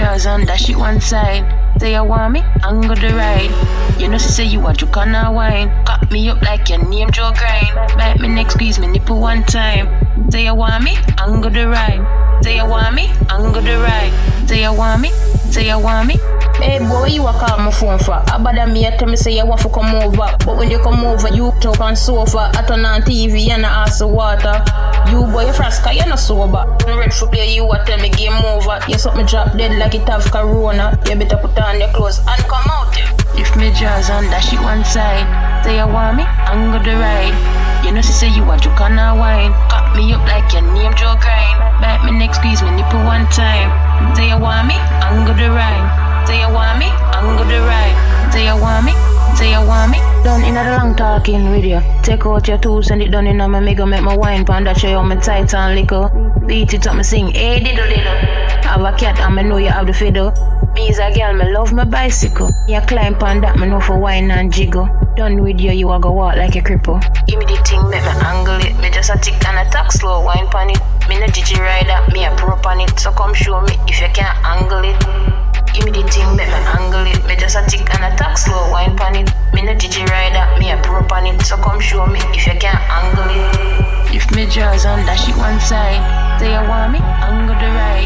jaws and dash it one side. Say you want me, I'm gonna ride. You know, say you want to corner wine. Cut me up like your name Joe Grind. Bite me neck, squeeze me nipple one time. Say you want me, I'm gonna ride. Say you want me, I'm gonna ride. Say you want me, say you want me. Hey boy, you a call my phone for? About me, tell me say you want to come over. But when you come over, you talk on sofa. I turn on TV and I ask the water. You boy, you cause you not sober. I'm for play, you a tell me game over. You suck me drop dead like it have corona. You better put on your clothes and come out. If me jaws on dash it one side. Say you want me, I'm gonna ride. You know, she say you want to corner wine. Cut me up like your name Joe Grind. Bite me neck, squeeze me nipple one time. Say you want me, I'm gonna ride. Say you want me, I'm gonna ride. Say you want me, say you want me. Done in the long talking with you. Take out your tools, send it down in my mega, make my wine pan that show you my tight and liquor. Beat it up, me sing, hey diddle diddle. Have a cat and me know you have the fiddle. Me is a girl, me love my bicycle. You climb on that, me know for wine and jiggle. Done with you, you a go walk like a cripple. Give me the thing, make me angle it. Me just a tick and a talk slow, wine pan it. Me no Gigi rider, me a pro on it. So come show me if you can angle it. Give me the thing, make me angle it. Me just a tick and a talk slow, wine pan it. Me no Gigi rider, me a pro on it. So come show me if you can angle it. If me jaws on dash it one side, say you want me, angle the ride.